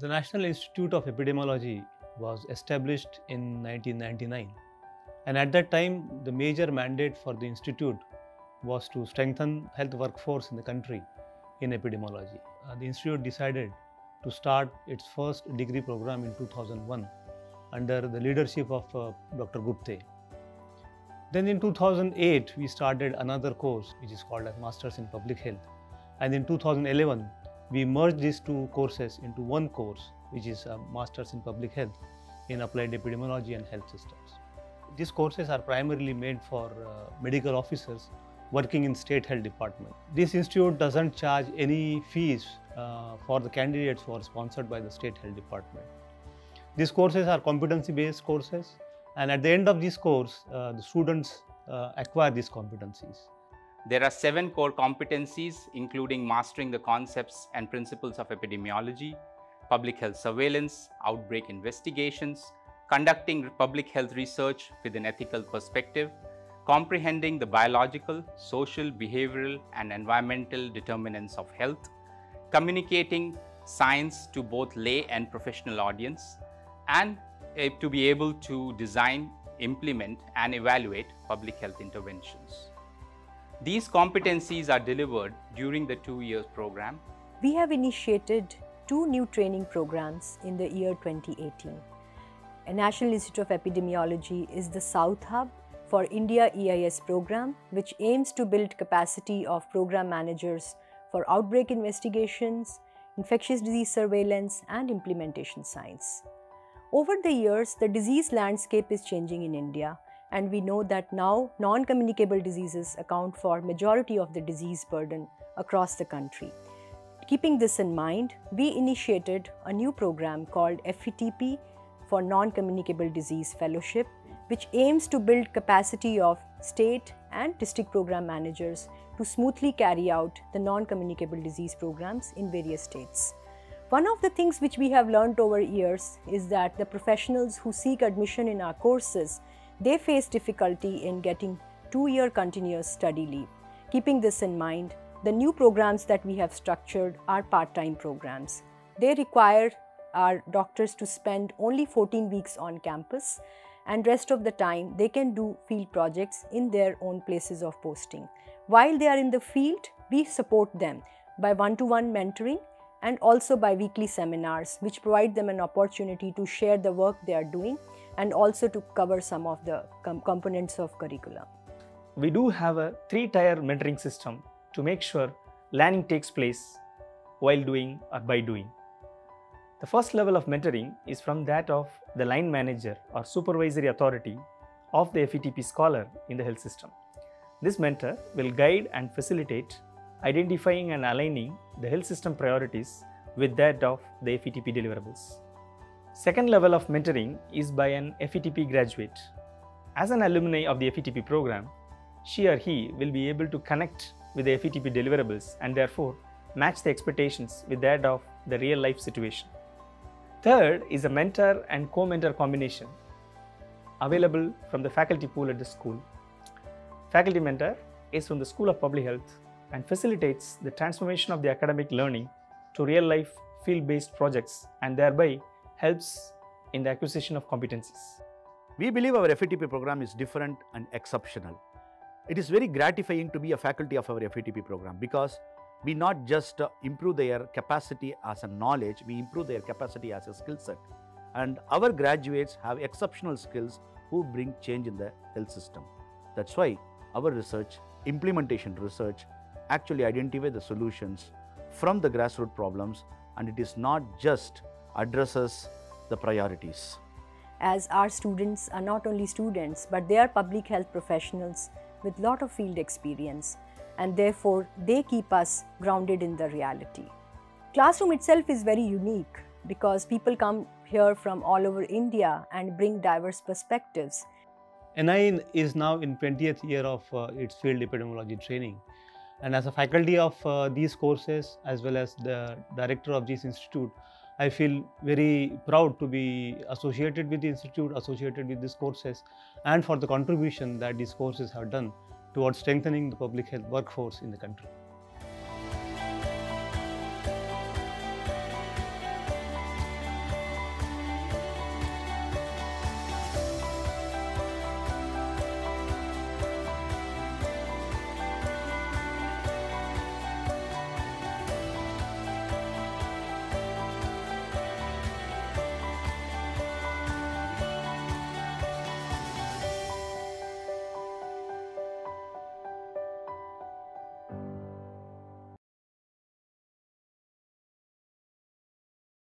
The National Institute of Epidemiology was established in 1999 and at that time the major mandate for the institute was to strengthen health workforce in the country in epidemiology. Uh, the institute decided to start its first degree program in 2001 under the leadership of uh, Dr. Gupte. Then in 2008 we started another course which is called as Masters in Public Health and in 2011 we merged these two courses into one course which is a Masters in Public Health in Applied Epidemiology and Health Systems. These courses are primarily made for uh, medical officers working in state health department. This institute doesn't charge any fees uh, for the candidates who are sponsored by the state health department. These courses are competency based courses and at the end of this course uh, the students uh, acquire these competencies. There are seven core competencies, including mastering the concepts and principles of epidemiology, public health surveillance, outbreak investigations, conducting public health research with an ethical perspective, comprehending the biological, social, behavioral, and environmental determinants of health, communicating science to both lay and professional audience, and uh, to be able to design, implement, and evaluate public health interventions. These competencies are delivered during the two years program. We have initiated two new training programs in the year 2018. A National Institute of Epidemiology is the South Hub for India EIS program, which aims to build capacity of program managers for outbreak investigations, infectious disease surveillance, and implementation science. Over the years, the disease landscape is changing in India and we know that now non-communicable diseases account for majority of the disease burden across the country. Keeping this in mind, we initiated a new program called FETP for Non-Communicable Disease Fellowship, which aims to build capacity of state and district program managers to smoothly carry out the non-communicable disease programs in various states. One of the things which we have learned over years is that the professionals who seek admission in our courses they face difficulty in getting two-year continuous study leave. Keeping this in mind, the new programs that we have structured are part-time programs. They require our doctors to spend only 14 weeks on campus and rest of the time they can do field projects in their own places of posting. While they are in the field, we support them by one-to-one -one mentoring and also by weekly seminars which provide them an opportunity to share the work they are doing and also to cover some of the com components of curriculum. We do have a three-tier mentoring system to make sure learning takes place while doing or by doing. The first level of mentoring is from that of the line manager or supervisory authority of the FETP scholar in the health system. This mentor will guide and facilitate identifying and aligning the health system priorities with that of the FETP deliverables. Second level of mentoring is by an FETP graduate. As an alumni of the FETP program, she or he will be able to connect with the FETP deliverables and therefore match the expectations with that of the real life situation. Third is a mentor and co-mentor combination available from the faculty pool at the school. Faculty mentor is from the School of Public Health and facilitates the transformation of the academic learning to real life field-based projects and thereby helps in the acquisition of competencies. We believe our FETP program is different and exceptional. It is very gratifying to be a faculty of our FETP program because we not just uh, improve their capacity as a knowledge, we improve their capacity as a skill set. And our graduates have exceptional skills who bring change in the health system. That's why our research, implementation research, actually identify the solutions from the grassroots problems and it is not just addresses the priorities. As our students are not only students, but they are public health professionals with lot of field experience and therefore they keep us grounded in the reality. Classroom itself is very unique because people come here from all over India and bring diverse perspectives. NIE is now in 20th year of uh, its field epidemiology training and as a faculty of uh, these courses as well as the director of this institute, I feel very proud to be associated with the institute, associated with these courses and for the contribution that these courses have done towards strengthening the public health workforce in the country.